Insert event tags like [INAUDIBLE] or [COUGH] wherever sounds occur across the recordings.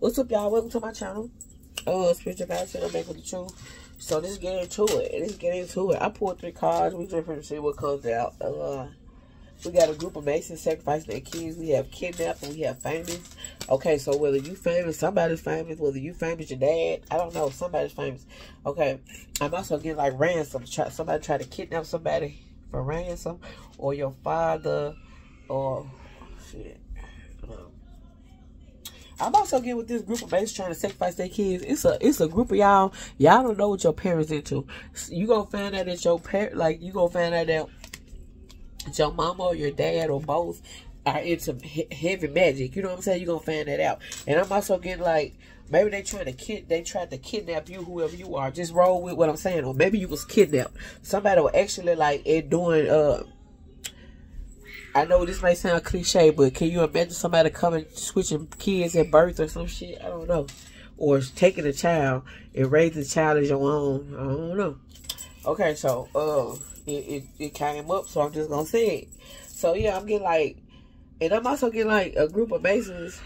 What's up, y'all? Welcome to my channel. Uh, Spiritual Guide Channel, Make with the Truth. So let's get into it. Let's get into it. I pulled three cards. We just to see what comes out. Uh, we got a group of Masons sacrificing their kids. We have kidnapped and we have famous. Okay, so whether you famous, somebody's famous. Whether you famous, your dad, I don't know. Somebody's famous. Okay, I'm also getting like ransom. Try, somebody try to kidnap somebody for ransom, or your father, or shit. I'm also getting with this group of babies trying to sacrifice their kids. It's a it's a group of y'all. Y'all don't know what your parents into. You gonna find out that your parent like you gonna find out that your mama or your dad or both are into heavy magic. You know what I'm saying? You gonna find that out. And I'm also getting like maybe they trying to kid they tried to kidnap you, whoever you are. Just roll with what I'm saying. Or maybe you was kidnapped. Somebody was actually like it doing uh I know this may sound cliche, but can you imagine somebody coming switching kids at birth or some shit? I don't know. Or taking a child and raising a child as your own. I don't know. Okay, so uh it, it, it came up, so I'm just gonna say it. So yeah, I'm getting like and I'm also getting like a group of Masons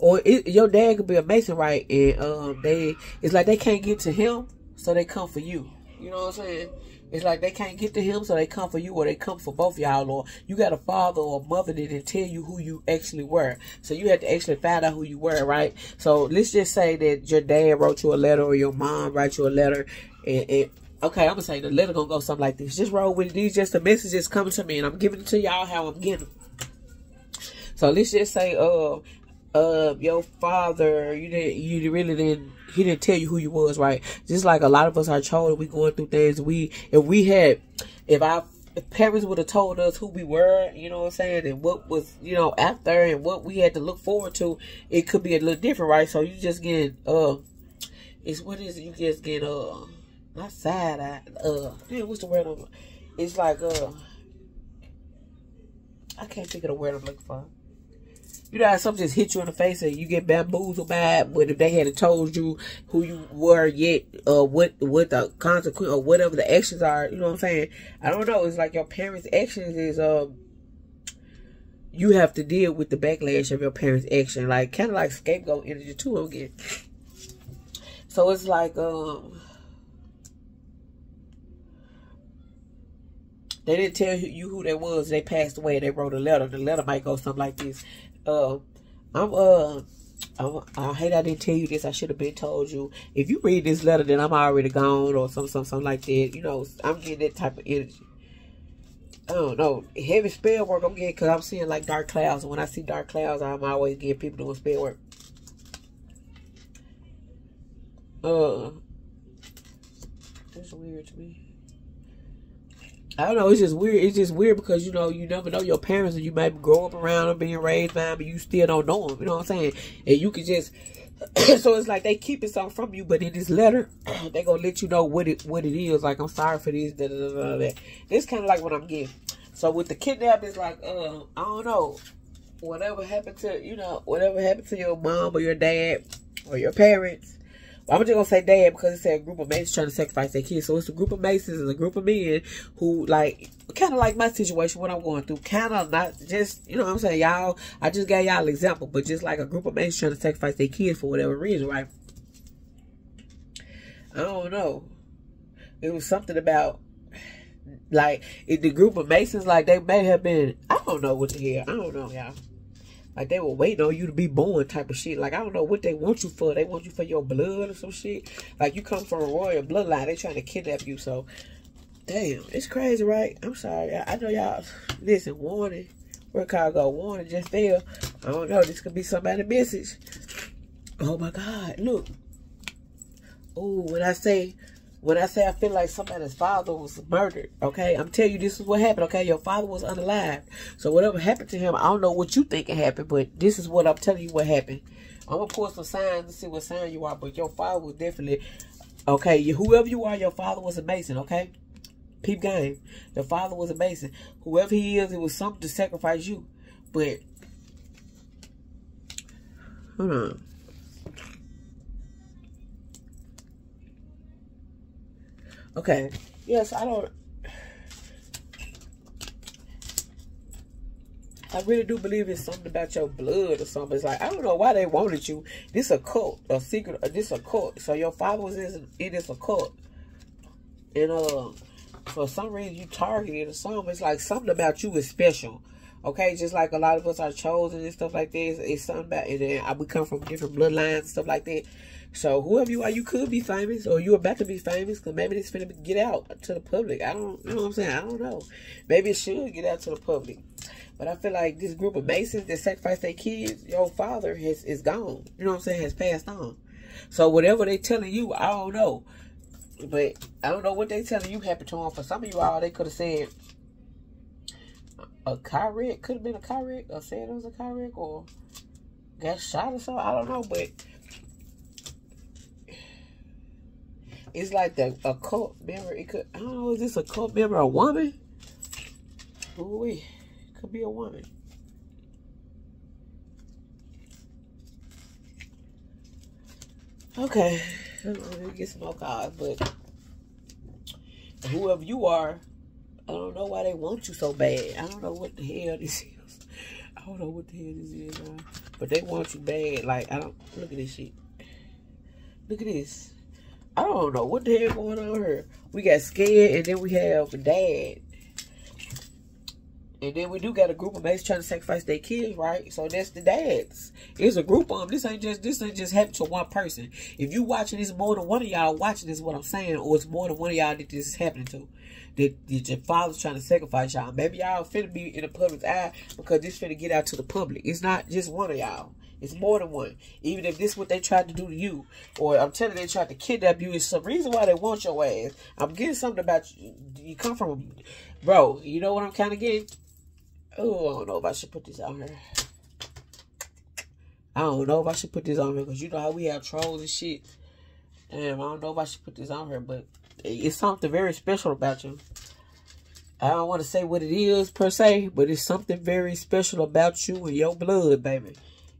or it, your dad could be a Mason, right? And um, they it's like they can't get to him, so they come for you. You know what I'm saying? It's like they can't get to him, so they come for you, or they come for both y'all, or you got a father or a mother that didn't tell you who you actually were. So you had to actually find out who you were, right? So let's just say that your dad wrote you a letter, or your mom wrote you a letter, and, and okay, I'm gonna say the letter gonna go something like this. Just roll with it. These just the messages coming to me, and I'm giving it to y'all how I'm getting. So let's just say, uh, uh, your father, you didn't, you really didn't he didn't tell you who you was, right? Just like a lot of us are children, we going through things. We if we had if our parents would have told us who we were, you know what I'm saying, and what was, you know, after and what we had to look forward to, it could be a little different, right? So you just get uh it's what is it? You just get uh not side eye, uh man, what's the word I'm it's like uh I can't think of the word I'm looking for you know something just hit you in the face and you get bamboozled by it, but if they had told you who you were yet, uh, what, what the consequence or whatever the actions are, you know what I'm saying? I don't know. It's like your parents' actions is, um, you have to deal with the backlash of your parents' action. Like, kind of like scapegoat energy too, again. So it's like, um, they didn't tell you who they was. They passed away. They wrote a letter. The letter might go something like this uh, I'm uh. I'm, I hate I didn't tell you this. I should have been told you. If you read this letter, then I'm already gone or some some something like that. You know, I'm getting that type of energy. I don't know. Heavy spell work I'm getting because I'm seeing like dark clouds. And when I see dark clouds, I'm always getting people doing spell work. Uh, that's weird to me. I don't know. It's just weird. It's just weird because you know you never know your parents, and you might grow up around them, being raised by them, but you still don't know them. You know what I'm saying? And you can just [CLEARS THROAT] so it's like they keep it something from you, but in this letter, [CLEARS THROAT] they gonna let you know what it what it is. Like I'm sorry for this, da da da da. da. It's kind of like what I'm getting. So with the kidnap, it's like uh I don't know, whatever happened to you know whatever happened to your mom or your dad or your parents I'm just gonna say dad because it said a group of Masons trying to sacrifice their kids. So it's a group of Masons and a group of men who like kind of like my situation, what I'm going through. Kind of not just, you know what I'm saying, y'all. I just gave y'all an example, but just like a group of Masons trying to sacrifice their kids for whatever reason, right? I don't know. It was something about like the group of Masons, like they may have been. I don't know what the hell. I don't know, y'all. Like they were waiting on you to be born type of shit. Like I don't know what they want you for. They want you for your blood or some shit. Like you come from a royal bloodline. They trying to kidnap you. So damn, it's crazy, right? I'm sorry. I, I know y'all listen, warning. Go warning just there. I don't know. This could be somebody's message. Oh my God. Look. Oh, when I say when I say I feel like somebody's father was murdered, okay, I'm telling you this is what happened, okay? Your father was unalive. So whatever happened to him, I don't know what you think happened, but this is what I'm telling you what happened. I'm gonna pull some signs to see what sign you are, but your father was definitely okay. Whoever you are, your father was a mason, okay? Peep game. Your father was a mason. Whoever he is, it was something to sacrifice you. But hold on. Okay. Yes, I don't. I really do believe it's something about your blood or something. It's like I don't know why they wanted you. This a cult, a secret. Uh, this a cult. So your father was in, in this a cult, and uh, for some reason you targeted or something. It's like something about you is special. Okay, just like a lot of us are chosen and stuff like this. It's something about, and then we come from different bloodlines and stuff like that. So whoever you are, you could be famous, or you about to be famous, because maybe it's gonna get out to the public. I don't, you know what I'm saying? I don't know. Maybe it should get out to the public. But I feel like this group of Masons that sacrificed their kids, your father has is gone. You know what I'm saying? Has passed on. So whatever they telling you, I don't know. But I don't know what they telling you happened to him. For some of you all, they could have said a car wreck. Could have been a car wreck, or said it was a car wreck, or got shot or something. I don't know, but it's like the a cult member. It could I don't know. Is this a cult member? A woman? Ooh, could be a woman. Okay, me get some more cards, but whoever you are, I don't know why they want you so bad. I don't know what the hell this is. I don't know what the hell this is, man. but they want you bad. Like I don't look at this shit. Look at this. I don't know what the hell going on here. We got scared, and then we have dad. And then we do got a group of mates trying to sacrifice their kids, right? So that's the dads. It's a group of them. This ain't just this ain't just happened to one person. If you watching this more than one of y'all watching this, what I'm saying, or it's more than one of y'all that this is happening to. That, that your father's trying to sacrifice y'all. Maybe y'all finna be in the public's eye because this finna get out to the public. It's not just one of y'all. It's more than one. Even if this is what they tried to do to you, or I'm telling you they tried to kidnap you, it's some reason why they want your ass. I'm getting something about you. You come from, bro. You know what I'm kind of getting? Oh, I don't know if I should put this on here. I don't know if I should put this on here because you know how we have trolls and shit. Damn, I don't know if I should put this on here, but it's something very special about you. I don't want to say what it is per se, but it's something very special about you and your blood, baby.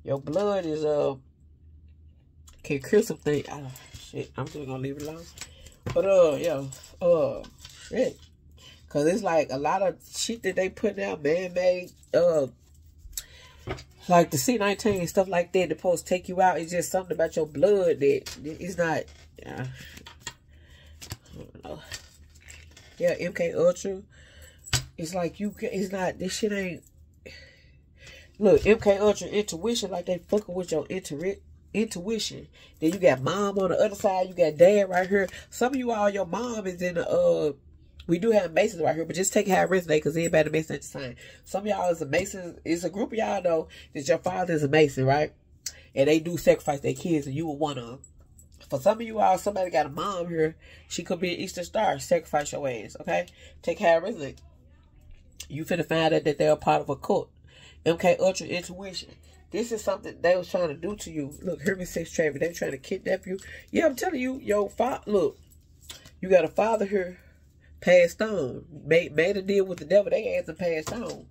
Your blood is uh can cure some. Oh, shit, I'm just gonna leave it alone. But uh, yeah, uh, shit, cause it's like a lot of shit that they put out, man-made, uh, like the C19 stuff like that. The post take you out. It's just something about your blood that it's not. Yeah, MK Ultra. It's like you. It's not. This shit ain't Look, MK Ultra intuition, like they fucking with your intuition. Then you got mom on the other side. You got dad right here. Some of you all, your mom is in the, uh, we do have Masons right here, but just take how it resonates because everybody Mason at the same. Some of y'all is a Mason. It's a group of y'all, though, that your father is a Mason, right? And they do sacrifice their kids, and you were one of them. For some of you all, somebody got a mom here. She could be an Eastern Star. Sacrifice your ass, okay? Take how it resonates. You finna find out that they're a part of a cult. MK Ultra Intuition. This is something they was trying to do to you. Look, Hermes Sex Traffic. They trying to kidnap you. Yeah, I'm telling you, yo, father. Look, you got a father here, passed on, made made a deal with the devil. They had to pass on.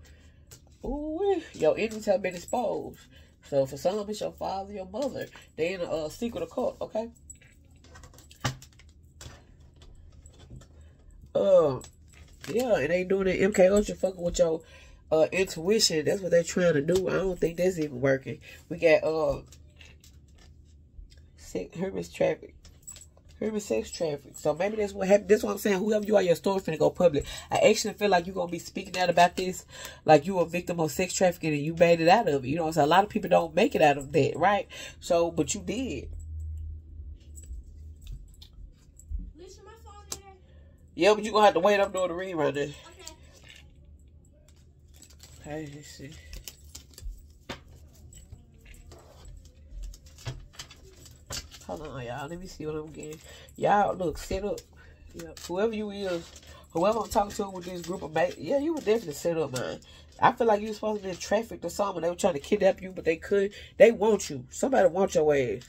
Ooh, your enemies have been exposed. So for some, it's your father, your mother. They in a uh, secret occult. Okay. Uh, yeah, and they doing it. MK Ultra fucking with your uh, intuition. That's what they're trying to do. I don't think that's even working. We got uh, sex, Hermes traffic. Hermes sex traffic. So maybe that's what happened. That's what I'm saying. Whoever you are, your story finna go public. I actually feel like you're gonna be speaking out about this, like you were a victim of sex trafficking and you made it out of it. You know, so a lot of people don't make it out of that, right? So, but you did. Yeah, but you're gonna have to wait up doing the rerun. Okay, let's see. Hold on, y'all. Let me see what I'm getting. Y'all, look, set up. Yeah, whoever you is, whoever I'm talking to with this group of mates, yeah, you would definitely set up, man. I feel like you were supposed to be trafficked or something. They were trying to kidnap you, but they could. They want you. Somebody want your ass.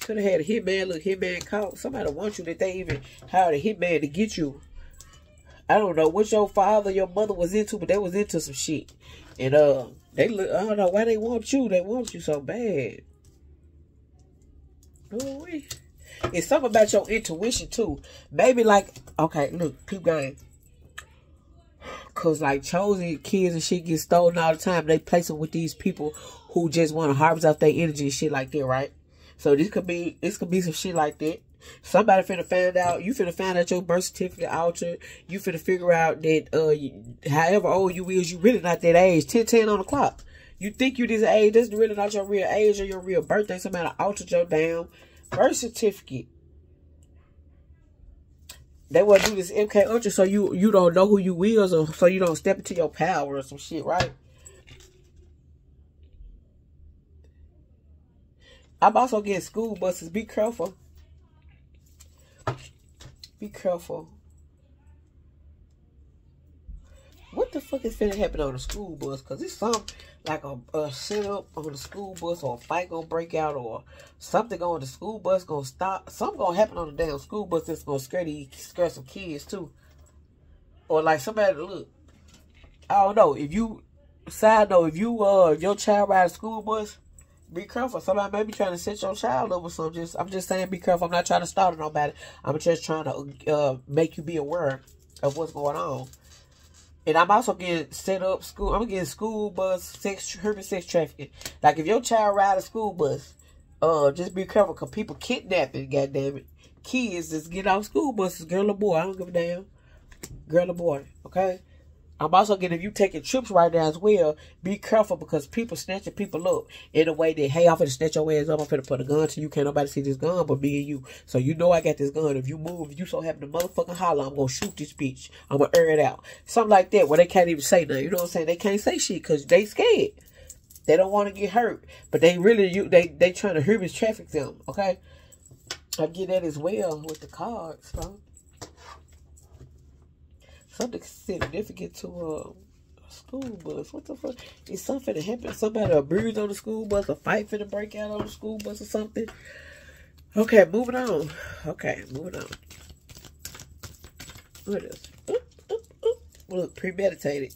Could have had a hitman. Look, hitman caught. Somebody want you that they even hired a hitman to get you. I don't know what your father, your mother was into, but they was into some shit. And uh, they look. I don't know why they want you. They want you so bad. Oh, it's something about your intuition too. Maybe like okay, look, keep going. Cause like chosen kids and shit get stolen all the time. They place them with these people who just want to harvest out their energy and shit like that, right? So this could be this could be some shit like that. Somebody finna find out. You finna find out your birth certificate altered. You finna figure out that uh, you, however old you is, you really not that age. 10, 10 on the clock. You think you this age? That's really not your real age or your real birthday. Somebody altered your damn birth certificate. They want to do this MK Ultra so you you don't know who you is or so you don't step into your power or some shit, right? I'm also getting school buses. Be careful. Be careful. What the fuck is finna happen on the school bus? Cause it's some like a, a setup on the school bus or a fight gonna break out or something on the school bus gonna stop. Something gonna happen on the damn school bus that's gonna scare the scare some kids too. Or like somebody look. I don't know. If you side note, if you uh if your child ride a school bus, be careful. Somebody may be trying to set your child up or something. Just I'm just saying be careful. I'm not trying to start nobody. I'm just trying to uh make you be aware of what's going on. And I'm also getting set up school. I'm getting school bus sex, urban sex trafficking. Like if your child ride a school bus, uh, just be careful because people kidnapping. Goddamn it, kids just get off school buses, girl or boy. I don't give a damn, girl or boy. Okay. I'm also getting if you taking trips right now as well, be careful because people snatching people up in a way that hey, I'm finna snatch your ass up, I'm finna put a gun to you, can't nobody see this gun but me and you. So you know I got this gun. If you move, if you so happen to motherfucking holler, I'm gonna shoot this bitch. I'm gonna air it out. Something like that where they can't even say nothing. You know what I'm saying? They can't say shit because they scared. They don't want to get hurt. But they really you they they trying to human traffic them, okay? I get that as well with the cards, bro something significant to a, school bus. What the fuck? Is something to happen? Somebody a bruise on the school bus, a fight finna break out on the school bus or something? Okay, moving on. Okay, moving on. What. Look, premeditated.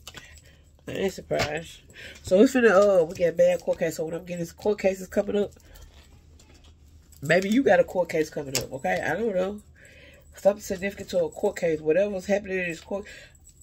I ain't surprised. So it's finna, uh, we got bad court case. So when I'm getting is court cases coming up, maybe you got a court case coming up, okay? I don't know something significant to a court case, whatever's happening in this court.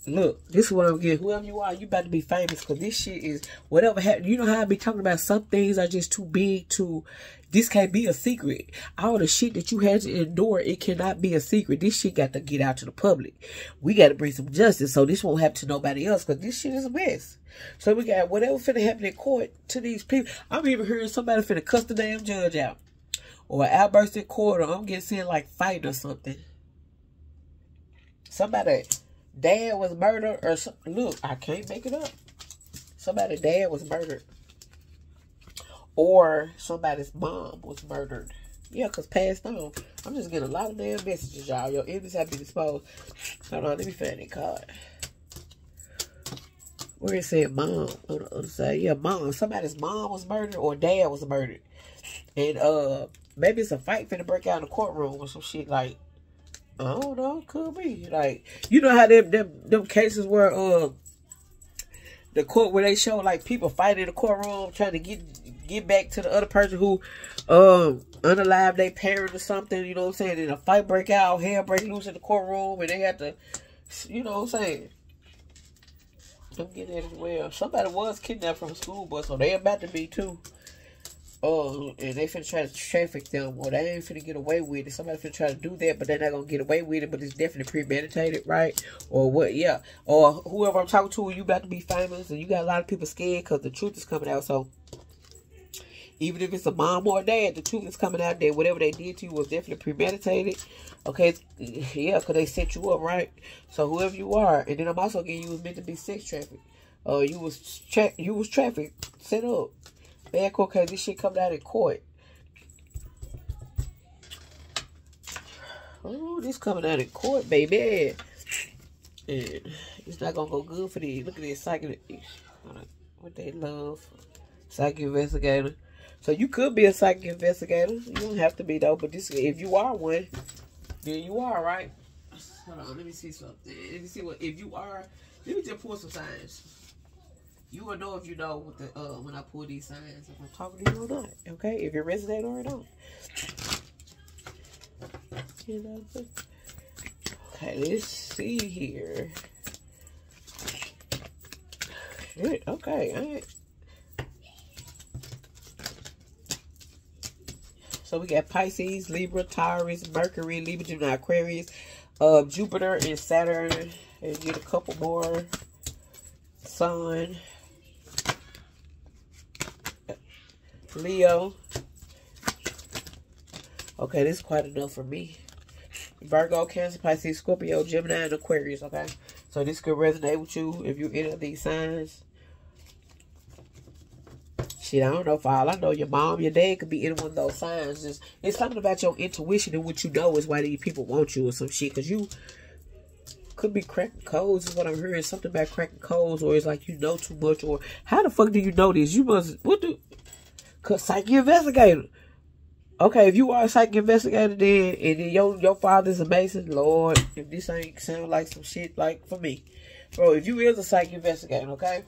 Look, this is what I'm getting. Whoever you are, you about to be famous because this shit is whatever happened. You know how I be talking about some things are just too big to. This can't be a secret. All the shit that you had to endure, it cannot be a secret. This shit got to get out to the public. We got to bring some justice so this won't happen to nobody else because this shit is a mess. So we got whatever finna happen in court to these people. I'm even hearing somebody finna cuss the damn judge out. Or an outburst in court or I'm getting seen like fight or something somebody dad was murdered or some, look, I can't make it up. Somebody dad was murdered. Or somebody's mom was murdered. Yeah, because passed on. I'm just getting a lot of damn messages, y'all. Your enemies have been exposed. Hold on, let me find that card. Where it said mom on the other side. Yeah, mom. Somebody's mom was murdered or dad was murdered. And uh maybe it's a fight finna break out in the courtroom or some shit like I don't know. Could be like you know how them them, them cases where uh the court where they show like people fighting in the courtroom trying to get get back to the other person who um unalive their parent or something. You know what I'm saying? And a fight break out, hair break loose in the courtroom, and they have to, you know what I'm saying? I'm getting that as well. Somebody was kidnapped from a school bus, so they about to be too. Oh, and they finna try to traffic them, or they ain't finna get away with it. Somebody finna try to do that, but they're not gonna get away with it. But it's definitely premeditated, right? Or what? Yeah. Or whoever I'm talking to, you about to be famous, and you got a lot of people scared because the truth is coming out. So even if it's a mom or a dad, the truth is coming out that whatever they did to you was definitely premeditated. Okay, [LAUGHS] yeah, because they set you up, right? So whoever you are, and then I'm also getting you was meant to be sex trafficked. Uh, you was tra- you was trafficked, set up. Court case. This shit coming out in court. Oh, this coming out in court, baby. And it's not gonna go good for these. Look at this psychic. What they love. Psychic investigator. So you could be a psychic investigator. You don't have to be though, but this if you are one, then you are, right? Hold on, let me see something. Let me see what if you are. Let me just pull some signs. You will know if you know what the uh when I pull these signs if I'm talking to you or not. Okay, if you're resonating or not. You know. Okay, let's see here. Shit, okay. All right. So we got Pisces, Libra, Taurus, Mercury, Libra, Gemini, Aquarius, uh, Jupiter, and Saturn. And get a couple more. Sun, Leo. Okay, this is quite enough for me. Virgo, Cancer, Pisces, Scorpio, Gemini, and Aquarius, okay? So this could resonate with you if you're any of these signs. Shit, I don't know if all I know your mom, your dad could be in one of those signs. Just it's something about your intuition and what you know is why these people want you or some shit. Cause you could be cracking codes is what I'm hearing. Something about cracking codes or it's like you know too much or how the fuck do you know this? You must what do psychic investigator. Okay, if you are a psychic investigator, then and then your your father's amazing, Lord. If this ain't sound like some shit like for me, bro. If you is a psychic investigator, okay,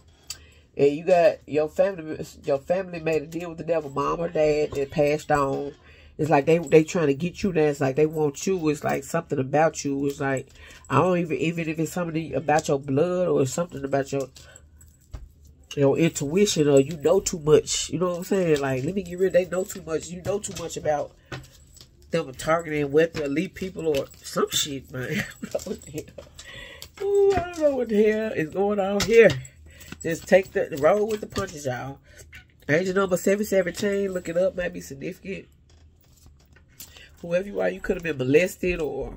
and you got your family, your family made a deal with the devil, mom or dad that passed on. It's like they they trying to get you there. It's like they want you. It's like something about you. It's like I don't even even if it's something about your blood or something about your your intuition or you know too much. You know what I'm saying? Like, let me get rid. They know too much. You know too much about them targeting weapon elite people or some shit, man. [LAUGHS] Ooh, I don't know what the hell is going on here. Just take the, road with the punches, y'all. Angel number 717, look it up, might be significant. Whoever you are, you could have been molested or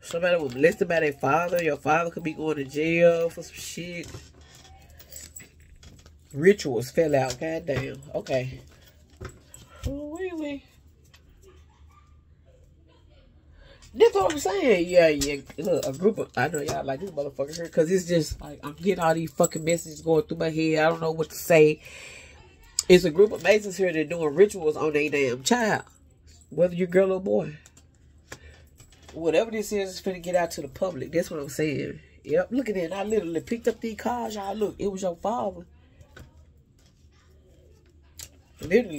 somebody was molested by their father. Your father could be going to jail for some shit. Rituals fell out. God damn. Okay. Wait. That's what I'm saying. Yeah, yeah. Look, a group of I know y'all like this motherfucker here because it's just like I'm getting all these fucking messages going through my head. I don't know what to say. It's a group of masons here that doing rituals on their damn child, whether you're girl or boy. Whatever this is, is finna get out to the public. That's what I'm saying. Yep, look at it. I literally picked up these cards, y'all. Look, it was your father. Literally.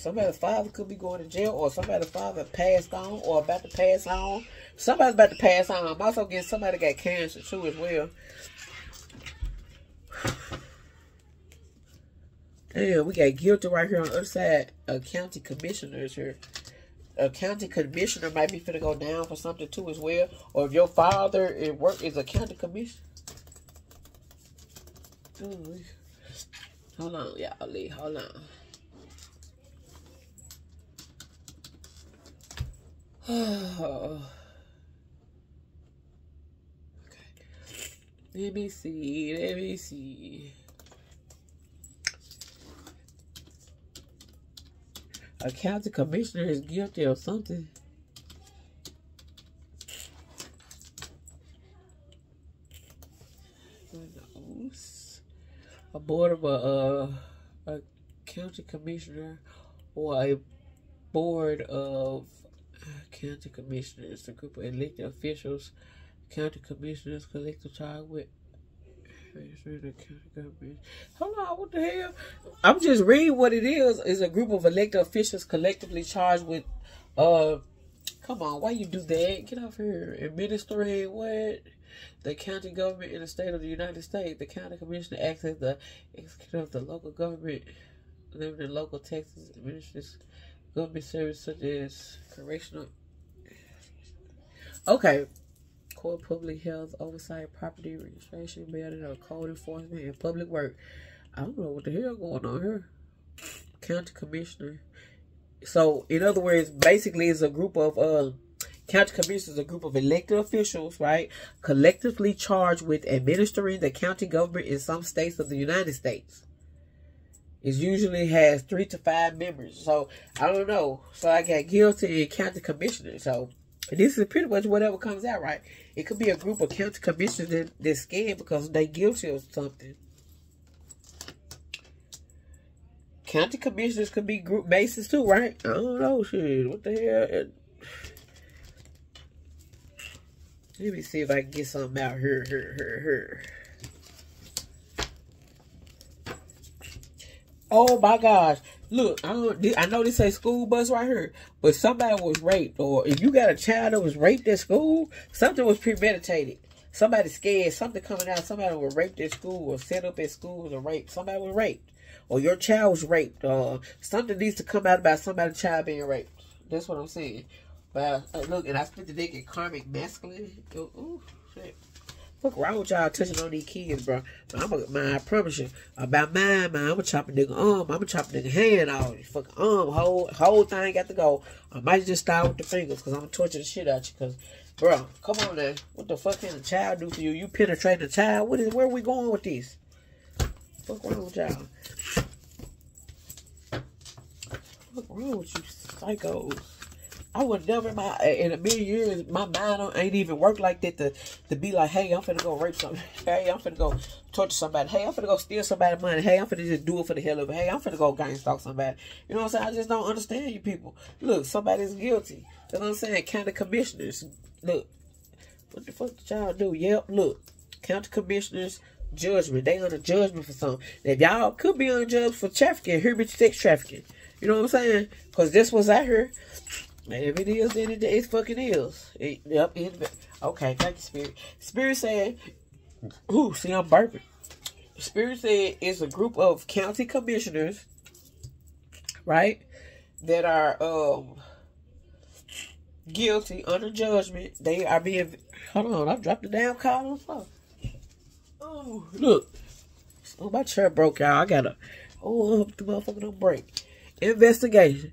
Somebody's father could be going to jail or somebody's father passed on or about to pass on. Somebody's about to pass on. I'm also getting somebody got cancer too as well. [SIGHS] Damn, we got guilty right here on the other side. A county commissioners here. A county commissioner might be finna go down for something too as well. Or if your father in work is a county commissioner. Ooh. Hold on, y'all. Lee, hold on. [SIGHS] okay. Let me see. Let me see. A county commissioner is guilty of something. A board of a, a county commissioner or a board of county commissioners, a group of elected officials, county commissioners collective charge with Hold on, what the hell? I'm just reading what it is. Is a group of elected officials collectively charged with uh come on, why you do that? Get off here. Administering what? The county government in the state of the United States, the county commissioner acts as the executive of the local government, limited local Texas, administers government services such as correctional. Okay. Court, public health, oversight, property registration, building, or code enforcement, and public work. I don't know what the hell going on here. County commissioner. So, in other words, basically, it's a group of uh County Commissioners a group of elected officials, right, collectively charged with administering the county government in some states of the United States. It usually has three to five members. So, I don't know. So, I got guilty and county commissioners. So, this is pretty much whatever comes out, right? It could be a group of county commissioners that, they're scared because they guilty of something. County commissioners could be group bases too, right? I don't know, shit. What the hell? Let me see if I can get something out here, here, here, here. Oh my gosh. Look, I don't I know this say school bus right here, but somebody was raped, or if you got a child that was raped at school, something was premeditated. somebody scared something coming out. Somebody was raped at school or set up at school or raped. Somebody was raped, or your child was raped, or something needs to come out about somebody's child being raped. That's what I'm saying. But uh, look, and I spent the day in karmic masculine. Ooh, shit. Fuck wrong with y'all touching on these kids, bro. I'm a, man, I promise you. About mine, man, I'm gonna chop a nigga arm. I'm gonna chop a nigga hand off. Fucking arm, whole, whole thing got to go. I might just start with the fingers, because I'm torture the shit out you, because, bro, come on now. What the fuck can a child do for you? You penetrate a child? What is, where are we going with this? Fuck wrong with y'all? Fuck wrong with you psychos? I would never in my in a million years my mind ain't even work like that to to be like, hey, I'm finna go rape something. [LAUGHS] Hey, I'm finna go torture somebody. Hey, I'm finna go steal somebody's money. Hey, I'm finna just do it for the hell of it. Hey, I'm finna go gang stalk somebody. You know what I'm saying? I just don't understand you people. Look, somebody's guilty. You know what I'm saying? County commissioners. Look, what the fuck did y'all do? Yep, look, county commissioners judgment. They under judgment for something. If y'all could be under judgment for trafficking, be sex trafficking. You know what I'm saying? Because this was out here. And if it is, then it, it fucking is. It, yep. It, okay, thank you, Spirit. Spirit said, ooh, see, I'm burping. Spirit said it's a group of county commissioners, right, that are um guilty under judgment. They are being, hold on, I dropped the damn card on the floor. Oh, look. Oh, my chair broke, y'all. I gotta, oh, the motherfucker don't break. Investigation.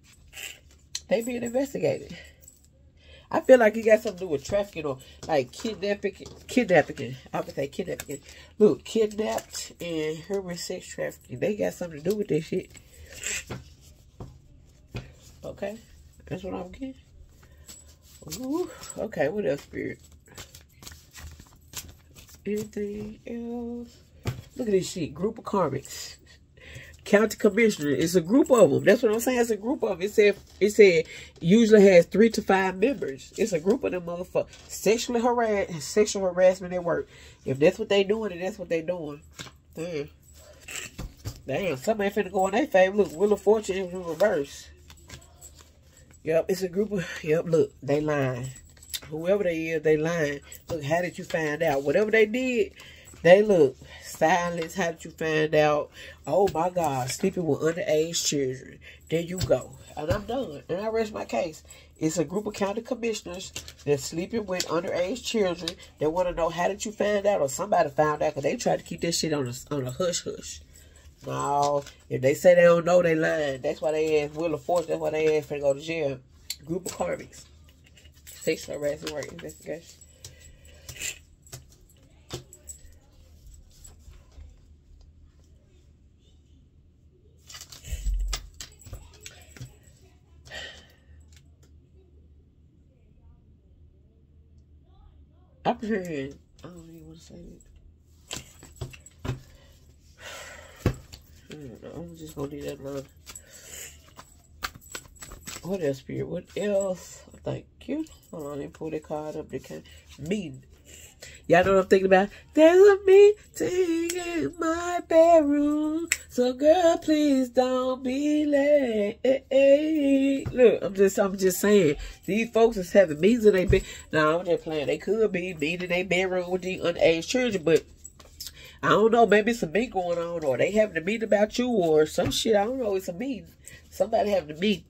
They being investigated. I feel like it got something to do with trafficking or like kidnapping. Kidnapping. I would say kidnapping. Look, kidnapped and human sex trafficking. They got something to do with this shit. Okay. That's what I'm getting. Ooh, okay, what else, Spirit? Anything else? Look at this shit. Group of karmics county commissioner. It's a group of them. That's what I'm saying. It's a group of them. It said it said usually has three to five members. It's a group of them motherfuckers. Sexually harass sexual harassment at work. If that's what they doing, and that's what they doing. Damn. Damn, somebody finna go in their favor. Look, Wheel of Fortune in reverse. Yep, it's a group of yep, look, they lying. Whoever they is, they lying. Look, how did you find out? Whatever they did, they look silence. How did you find out? Oh my God, sleeping with underage children. There you go. And I'm done. And I rest my case. It's a group of county commissioners that's sleeping with underage children. They want to know how did you find out, or somebody found out, because they tried to keep this shit on a on a hush hush. No, if they say they don't know, they lying. That's why they asked Wheel of Fortune. That's why they asked for to go to jail. Group of karmics. Sexual harassment work investigation. I don't even want to say it. [SIGHS] I'm just gonna do that alone. What else, Spirit? What else? Thank you. Hold on, me pull the card up. They can mean. Y'all know what I'm thinking about? There's a meeting in my bedroom. So girl, please don't be late. Look, I'm just I'm just saying. These folks is having meetings in their bed. Now I'm just playing. They could be meeting in their bedroom with the underage children, but I don't know, maybe some meet going on, or they having to meet about you, or some shit. I don't know. It's a meeting. Somebody having to meet.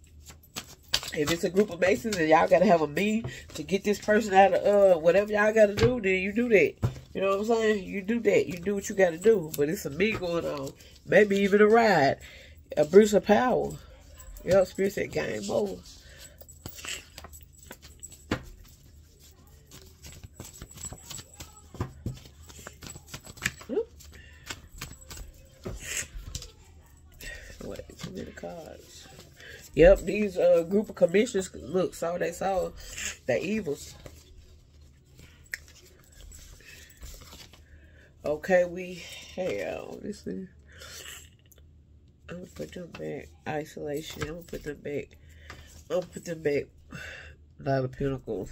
If it's a group of Masons and y'all gotta have a meeting to get this person out of uh whatever y'all gotta do, then you do that. You know what I'm saying? You do that. You do what you gotta do. But it's a me going on. Maybe even a ride. A Bruce of Power. Yo, Spirit said game over. Wait, too many cards. Yep, these uh, group of commissioners, look, saw they saw the evils. Okay, we have, this is, I'm gonna put them back, isolation, I'm gonna put them back, I'm gonna put them back, Knight of Pentacles.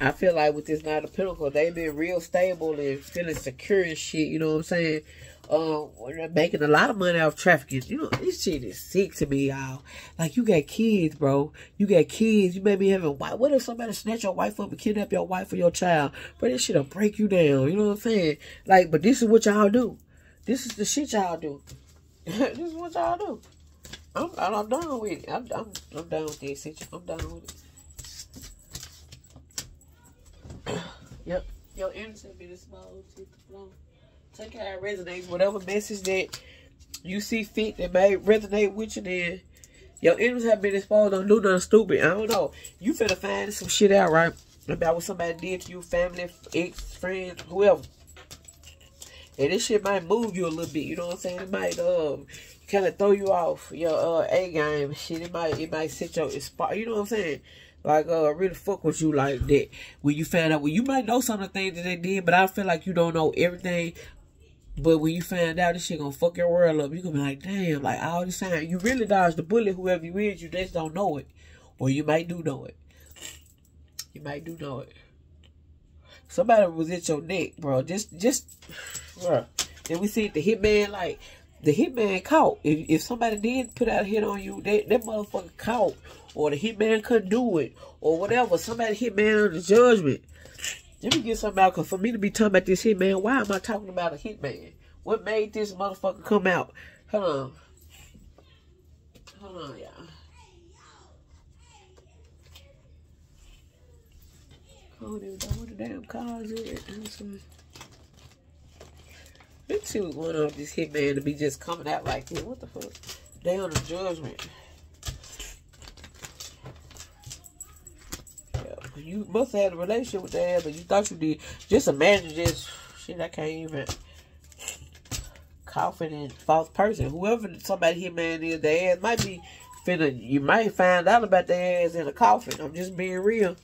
I feel like with this Knight of Pentacles, they've been real stable and feeling secure and shit. You know what I'm saying? Um, they're making a lot of money off trafficking. You know, this shit is sick to me, y'all. Like, you got kids, bro. You got kids. You may be having wife. What if somebody snatch your wife up and kidnap your wife or your child? But this shit'll break you down. You know what I'm saying? Like, but this is what y'all do. This is the shit y'all do. [LAUGHS] this is what y'all do. I'm, I'm done with it. I'm, I'm, I'm done with this. I'm done with it. Yep. Your innocent be the small, Take care of resonates. Whatever message that you see fit that may resonate with you, then your enemies have been exposed. Don't do nothing stupid. I don't know. You finna find some shit out, right? About what somebody did to you, family, ex, friends, whoever. And this shit might move you a little bit. You know what I'm saying? It might um kind of throw you off your uh A game. Shit, it might it might set your spot. You know what I'm saying? Like uh really fuck with you like that. When you find out, well, you might know some of the things that they did, but I feel like you don't know everything but when you find out this shit gonna fuck your world up, you gonna be like, damn, like all this time, you really dodged the bullet, whoever you is, you just don't know it. Or you might do know it. You might do know it. Somebody was at your neck, bro. Just, just, bro. Then we see the hitman, like, the hitman caught. If, if somebody did put out a hit on you, that, that motherfucker caught. Or the hitman couldn't do it. Or whatever. Somebody hitman the judgment. Let me get something out, because for me to be talking about this hitman, why am I talking about a hitman? What made this motherfucker come out? Hold on. Hold on, y'all. I don't even know what the damn cause is. Let's see what's going on with this hitman to be just coming out like this. What the fuck? They on the judgment. You must have had a relationship with that, but you thought you did. Just imagine this. Shit, I can't even. Coffin and false person. Whoever somebody hit man is, their ass might be finna. You might find out about their ass in a coffin. I'm just being real.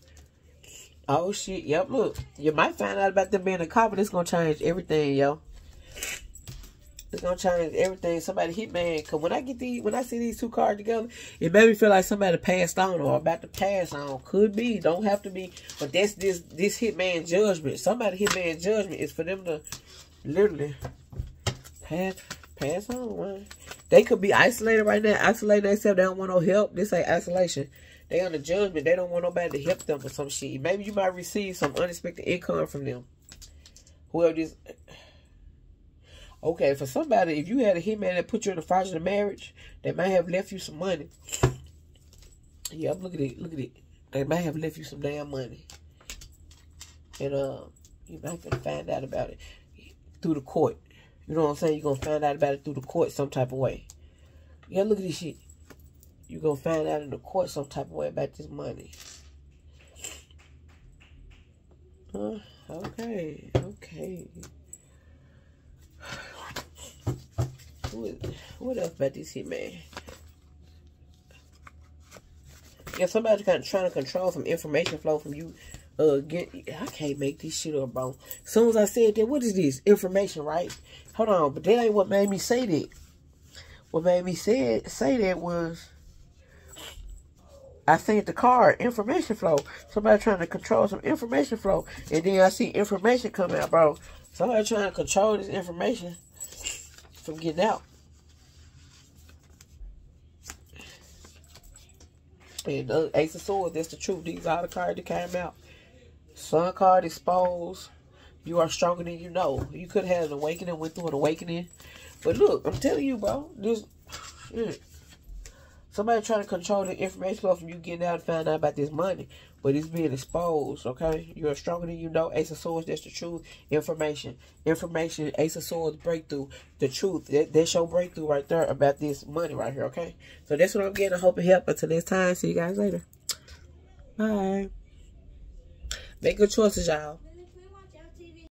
Oh shit. Yep, look. You might find out about them being a coffin. It's gonna change everything, yo. It's gonna change everything. Somebody hit man. Cause when I get these, when I see these two cards together, it made me feel like somebody passed on or about to pass on. Could be, don't have to be. But that's this this hitman judgment. Somebody hitman judgment is for them to literally pass pass on. Man. They could be isolated right now, isolated themselves. They don't want no help. This ain't isolation. They the judgment. They don't want nobody to help them with some shit. Maybe you might receive some unexpected income from them. Whoever this Okay, for somebody, if you had a hitman that put you in a fraudulent marriage, they might have left you some money. Yeah, look at it. Look at it. They might have left you some damn money. And uh, you might find out about it through the court. You know what I'm saying? You're to find out about it through the court some type of way. Yeah, look at this shit. You're to find out in the court some type of way about this money. Okay, okay. What, else about this man? Yeah, somebody's kind of trying to control some information flow from you. Uh, get I can't make this shit up, bro. As soon as I said that, what is this information, right? Hold on, but that ain't what made me say that. What made me say say that was I seen the card information flow. Somebody trying to control some information flow, and then I see information come out, bro. Somebody trying to control this information from getting out. And the Ace of Swords, that's the truth. These are the cards that came out. Sun card exposed. You are stronger than you know. You could have an awakening, went through an awakening. But look, I'm telling you, bro. This. [SIGHS] Somebody trying to control the information from you getting out and find out about this money. But it's being exposed, okay? You're stronger than you know. Ace of Swords, that's the truth. Information. Information, Ace of Swords, breakthrough. The truth. That, that's your breakthrough right there about this money right here, okay? So that's what I'm getting. I hope it helped. Until next time, see you guys later. Bye. Make good choices, y'all.